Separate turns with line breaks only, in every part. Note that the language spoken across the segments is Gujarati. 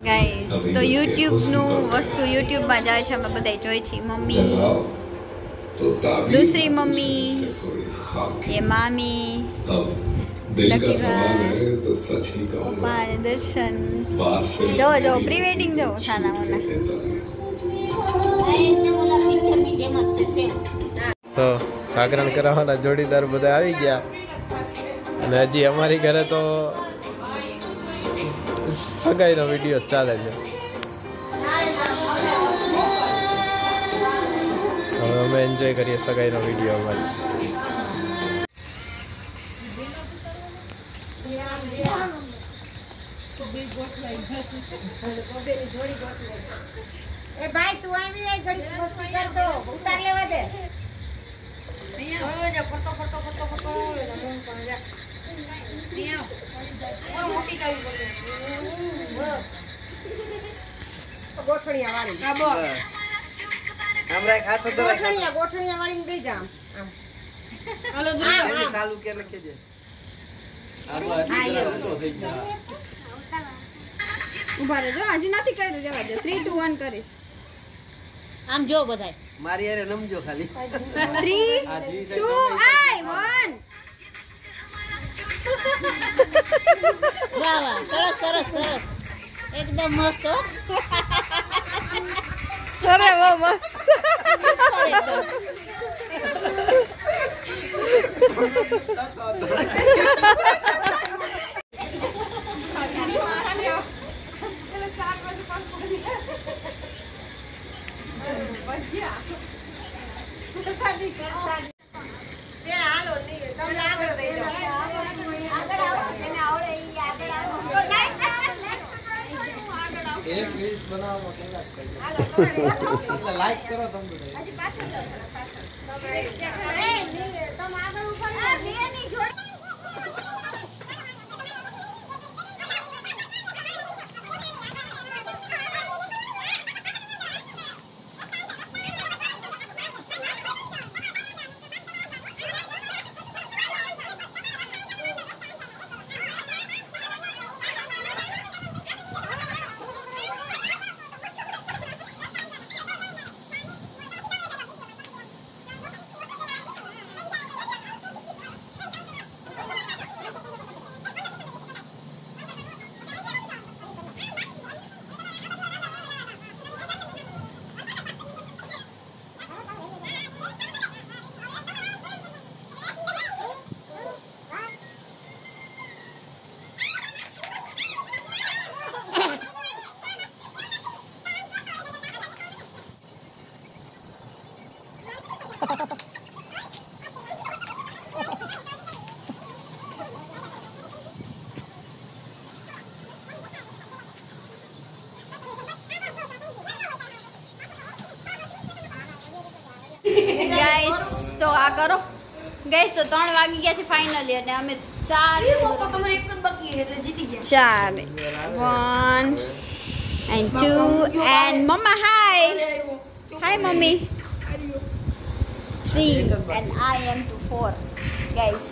ગાઈઝ તો યુટ્યુબનું વસ્તુ યુટ્યુબમાં જાય છે અમે બધા જોઈ છીએ. મમ્મી
દૂસરી મમ્મી એ મામી
પપ્પા દર્શન. જો જો પ્રી વેડિંગ જો સાના મોના
તો જાગરણ કરાવવાના જોડીદાર બધા આવી ગયા. અને હજી અમારી ઘરે તો સગાઈનો વીડિયો ચાલે છે. હવે અમે એન્જોય કરીએ સગાઈનો વીડિયો અમારી.
એ ભાઈ તું આવી આય ઘડી મસ્તી કર દો ઉતાર લેવા દે. ગોઠણિયા વાળી ગોઠણિયા ગોઠણિયા વાળી દઈ જા આમ. આમ. આમ આમ.
ચાલુ કે લખી દે.
ઊભા રહેજો. હજી નથી કર્યું રહેવા દો. 3 2 1 કરીશ.
આમ જો બધાય.
મારી યારે નમજો ખાલી.
3 2 આઈ 1
વાહ વાહ સરસ સરસ સરસ એકદમ મસ્ત હો
અરે વાહ મસ્ત
હાલો નહીં તમે આગળ રહી જાઓ
એક રીલ્સ બનાવવામાં લાઈક કરો. તમે બધા.
એ, તમે આગળ ઊભા રહો.
ગાઈસ તો આ કરો. ગઈ તો ત્રણ વાગી ગયા છે ફાઇનલી અને અમે ચાર ચાર. One and two and mamma hi hi mummy. Three and I am two four guys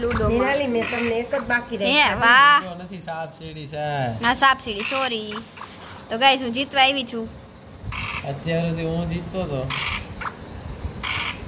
ludo
Nirali મેં તમને એક જ બાકી
હે વાહ.
નથી સાપ સીડી છે.
ના સાપ સીડી સોરી તો ગાઈસ હું જીતવા આવી છું.
અત્યારે હું જીતતો હતો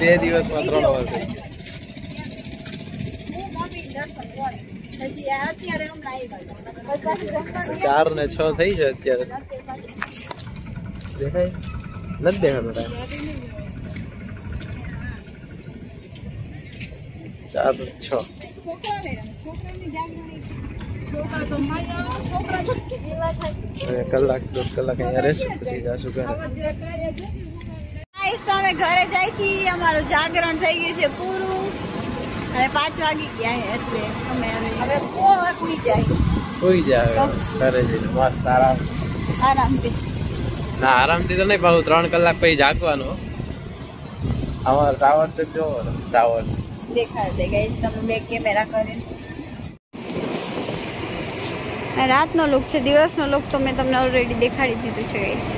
બે દિવસમાં ત્રણ વાર થઈ ગયા
હું મમ્મી દર્શન જોઈ. હજી આ અત્યારે હમણાં આવ્યા હતા. પછી પાછું જમવા ગયા.
ચાર ને છ થઈ છે અત્યારે
રાતે પાછું
દેખાય નથી દેખાતું કાંઈ. ચાર ને છ
છોકરાને રમે. છોકરાની જાગરણી છે. છોકરા તો માયા, છોકરા તો એવા થાય.
હવે કલાક દોઢ કલાક અહીંયા રહેશું પછી જાશું ઘરે
તો અમે ઘરે જાય છીએ. અમારું જાગરણ થઈ ગયું છે પૂરું. અને પાંચ વાગી ગયા એટલે અમે હવે સુઈ જાય.
સુઈ જાય ઘરે જઈને મસ્ત આરામ.
આરામથી.
ના આરામથી તો નહીં પાછું ત્રણ કલાક પછી જાગવાનું. અમારો ટાવર તો જો ટાવર
દેખાડ દે ગઈશ તમે બે કેમેરા કરીને. રાતનો લુક છે દિવસનો લુક તો મેં તમને ઓલરેડી દેખાડી દીધું છે ગઈશ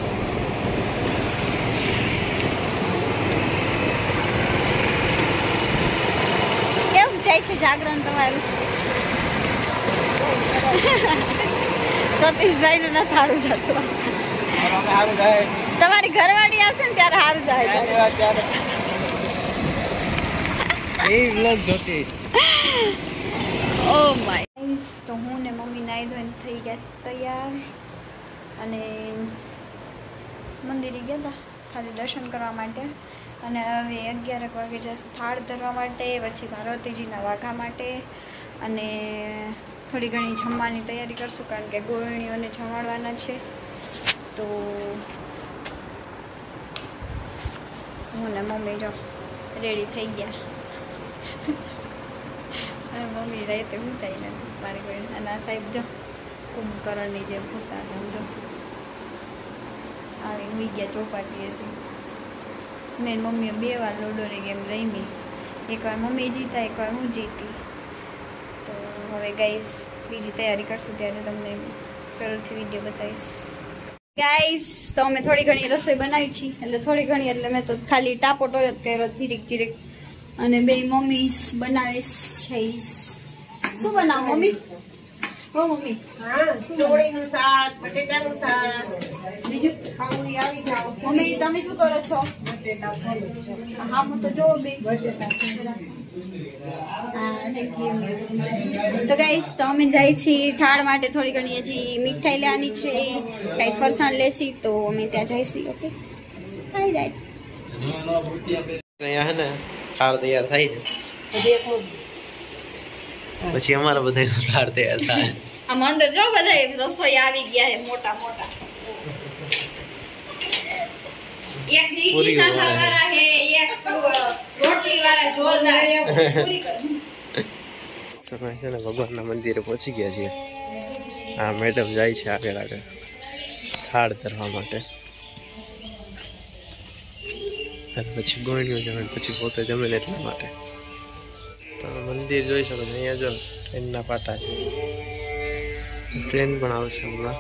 કેવું જાય છે જાગરણ તમારું. સતીશભાઈ નું નથી સારું જતું. તમારી ઘરવાળી આવશે ને ત્યારે સારું
જોતી
ઓ માય તો હું ને મમ્મી નાઈ ધોઈને થઈ ગયા તૈયાર. અને મંદિરે ગયા હતા ખાલી દર્શન કરવા માટે. અને હવે અગિયારક વાગે જઈશું થાળ ધરવા માટે, પછી પાર્વતીજીના વાઘા માટે અને થોડી ઘણી જમવાની તૈયારી કરશું, કારણ કે ગોળણીઓને જમાડવાના છે. તો હું ને મમ્મી જો રેડી થઈ ગયા. મમ્મી રાતે ઉતાઈ નથી, મારી કોઈ અને આ સાહેબ જો કુંભકરણની જેમ ભૂતા સમજો આવી ઉઈ ગયા હતી. મેં મમ્મીએ બે વાર લોડોની ગેમ રમી. એકવાર મમ્મી જીતા એકવાર હું જીતી. તો હવે ગાઈસ બીજી તૈયારી કરશું ત્યારે તમને જરૂરથી વીડિયો બતાવીશ. ગાઈસ તો અમે થોડી ઘણી રસોઈ બનાવી છીએ એટલે થોડી ઘણી એટલે મેં તો ખાલી ટાપો ટોયો કર્યો ધીરેક ધીરેક અને બે મમ્મી બનાવીશ છઈશ શું બનાવો મમ્મી? હો મમ્મી.
ચોળીનું શાક, બટેટાનું શાક.
બીજું
ખાવું આવી જાવ.
મમ્મી તમે શું કરો છો? હા હું તો જોઉં બે. તો ગાઈસ તો અમે જાય છીએ થાળ માટે. થોડી ઘણી હજી મીઠાઈ લેવાની છે. કંઈ ફરસાણ લેશી તો અમે ત્યાં જઈશું ઓકે હાય રાઈટ
અહીંયા હે ને થાળ તૈયાર થાય છે. પછી અમારા બધા થાળ તૈયાર થાય
આમ અંદર જો બધા રસોઈ આવી ગયા મોટા મોટા. એક
પૂરી વાળા
વાળા હે એક રોટલી વાળા જોરદાર. પૂરી કરો.
તમે છે ને ભગવાનના મંદિરે પહોંચી ગયા છીએ. હા મેડમ જાય છે આગળ આગળ. થાળ ધરવા માટે. અને પછી ગોળીઓ જમે પછી પોતે જમે એટલા માટે. તમે મંદિર જોઈ શકો છો અહીંયા જો ટ્રેનના પાટા છે. ટ્રેન પણ આવશે હમણાં.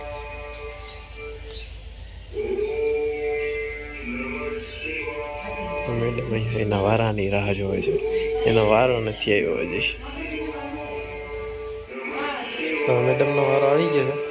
મેડમ એના વારાની રાહ જોવે છે. એનો વારો નથી આવ્યો હજી. મેડમનો વારો આવી ગયો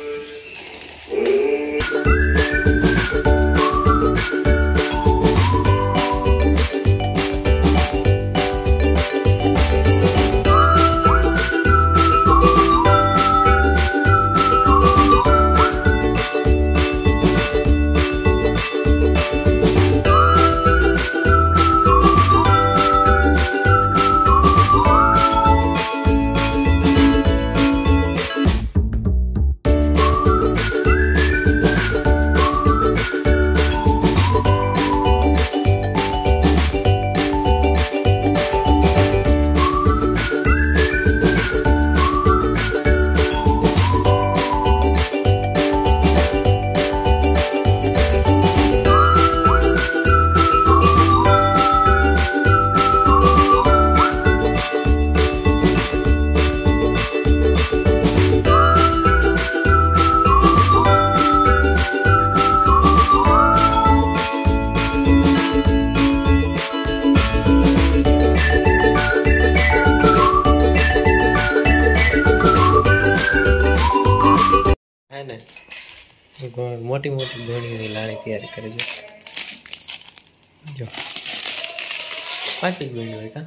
પાંચ જ ગોળી હોય કા?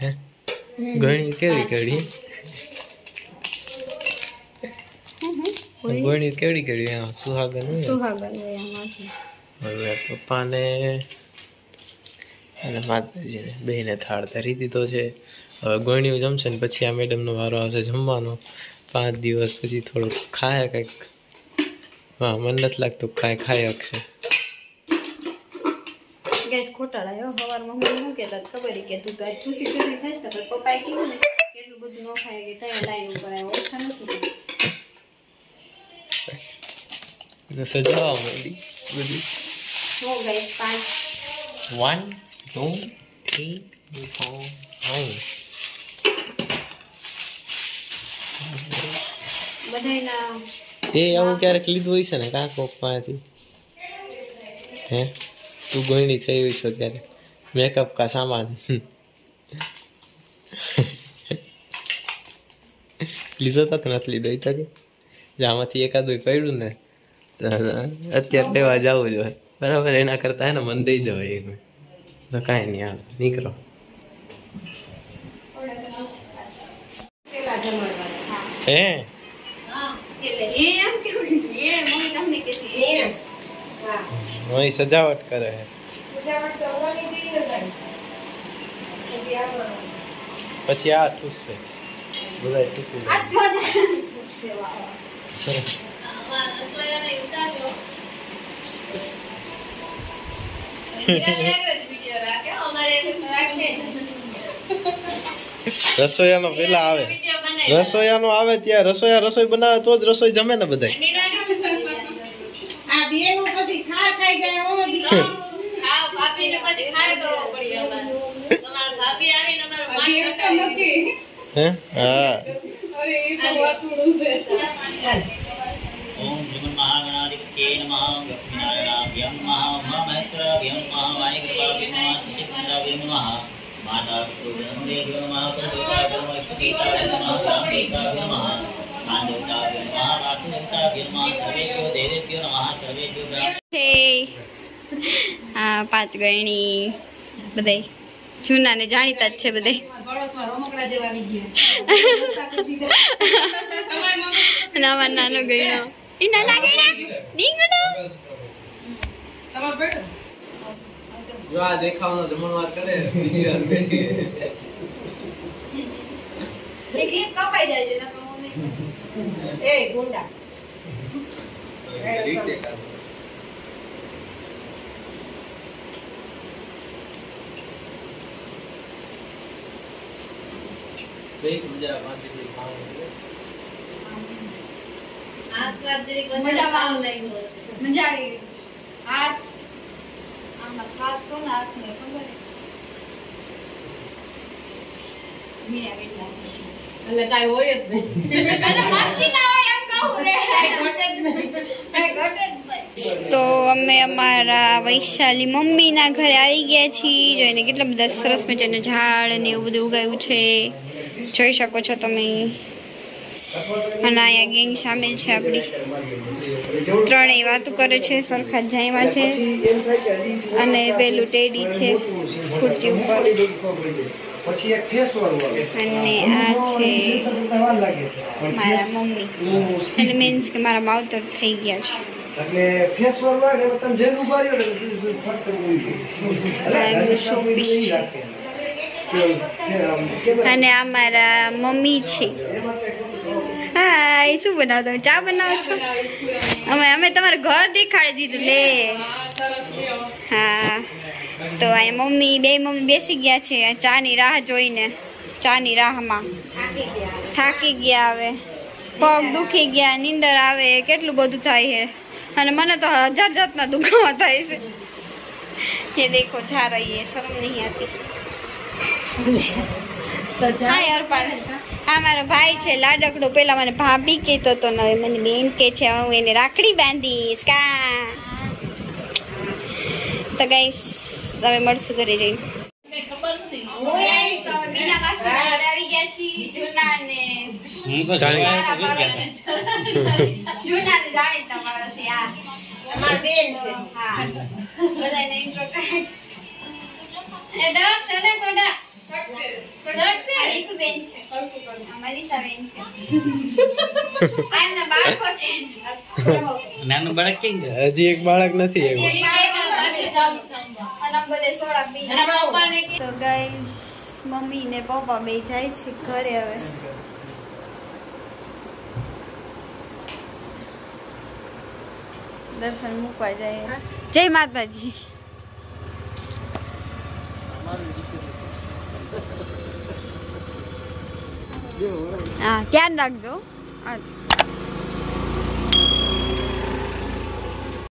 હે? કેવી કેવી ગોળી કેવી કેવડી હા સુહાગન હોય
સુહાગન હોય આમાંથી
હવે પપ્પાને અને માતાજીને બેને થાળ ધરી દીધો છે. હવે ગોળીઓ જમશે ને પછી આ મેડમનો વારો આવશે જમવાનો. પાંચ દિવસ પછી થોડુંક ખાય કંઈક. હા મને નથી લાગતું કાંઈ ખાઈ શકશે.
હું શું કહેતા ખબર કે તું આજ ખુશી ખુશી ખાઈશ ને પણ પપ્પાએ કીધું ને કેટલું બધું ન ખાય કે ત્યાં લાઈન ઉપર આવ્યો. ઓછા નથી
સજાવા માંડી બધી.
હો ગાઈસ પાંચ.
વન ટુ થ્રી ફોર આવું ક્યારેક લીધું હોય છે ને કાંક પાસેથી? હે? તું ગણી થઈ હોય છો ત્યારે મેકઅપ કા સામાન લીધો તો કે નથી લીધો એ તો કે આમાંથી એકાદું પડ્યું ને અત્યારે લેવા જવું જોઈએ બરાબર એના કરતા એને મન દઈ જવાય એક તો કાંઈ નહીં હાલ નીકળો હે સજાવટ કરે છે પછી આ ઠૂસ છે બધા ઠૂસી
આ.
રસોઈયાનો પેલા આવે. રસોઈયાનો આવે ત્યાં. રસોઈયા રસોઈ બનાવે તો જ રસોઈ જમે ને બધા
આ બેનું પછી ખાર ખાઈ જાય હો દીકરા. હજી એક તો નથી.
હે હા
ઓમ શ્રીમન્મહાગણાધિપતये નમઃ લક્ષ્મીનારાયણાભ્યં નમઃ ઉમામહેશ્વરાભ્યં નમઃ વાણીકૃપાભ્યં નમઃ સચિત્રાભ્યં નમઃ માતા પિતૃભ્યો નમઃ કુલદેવતાભ્યો નમઃ ઇષ્ટદેવતાભ્યો નમઃ ગ્રામદેવતાભ્યો નમઃ સ્થાનદેવતાભ્યો નમઃ વાસુદેવતાભ્યો નમઃ સર્વેભ્યો દેવેભ્યો નમઃ સર્વેભ્યો ગ્રામ
છે આ પાંચ ગયણી બધાય જૂના ને જાણીતા જ છે બધાય નવા નાનો ગયણો એ નાના ગયણા
આ દેખાવનો જમણવાર કરે બીજી વાર બેઠી.
કપાઈ જાય છે
બે બીજા પાંચથી ખાવાનું
મજા આવી. ગઈ. હાથ. આમાં સ્વાદ તો ના હાથને ખબર મીરા કેટલા
એટલે કાંઈ હોય જ નહીં.
એટલે મસ્તી ના હોય એમ કહું. રે.
ઘટે જ નહીં.
ઘટે જ તો અમે અમારા વૈશાલી મમ્મીના ઘરે આવી ગયા છીએ. જોઈને કેટલા બધા સરસ મજાના ઝાડ ને એવું બધું ઉગાયું છે. જોઈ શકો છો તમે. અને અહીંયા ગેંગ સામેલ છે આપણી. ત્રણેય વાતો કરે છે સરખા જાયમાં છે. અને પેલું ટેડી છે ખુરચી ઉપર. અને આ છે મારા મમ્મી. એટલે મીન્સ કે મારા માવતર થઈ ગયા છે.
એટલે ફેસ વાળું આવે ને તમે જેનું ઊભા રહ્યો એટલે ફટ
કરવું
એટલે
છે. અને આ મારા મમ્મી છે.
હા
એ શું બનાવતો ચા બનાવો છો? અમે અમે તમારું ઘર દેખાડી દીધું, લે. હા. તો અહીં મમ્મી, બે મમ્મી બેસી ગયા છે ચાની રાહ જોઈને, ચાની રાહમાં. થાકી ગયા આવે પગ દુખી ગયા, નીંદર આવે, કેટલું બધું થાય છે. અને મને તો હજાર જાતના દુખાવા થાય છે. એ દેખો, જા રહીએ, શરમ નહીં આતી હા મારો ભાઈ છે લાડકડો પેલા મને ભાભી કહેતો હતો ને મને બેન કે છે હું એને રાખડી બાંધીશ. કા? તો ગાઈસ તમે મળશું ઘરે જઈને.
બેન છે.
છે
હજી એક બાળક નથી
તો ગાઈસ મમ્મી ને પપ્પા બે જાય છે ઘરે હવે. દર્શન મૂકવા જાય. જય માતાજી. હા ધ્યાન રાખજો. અચ્છા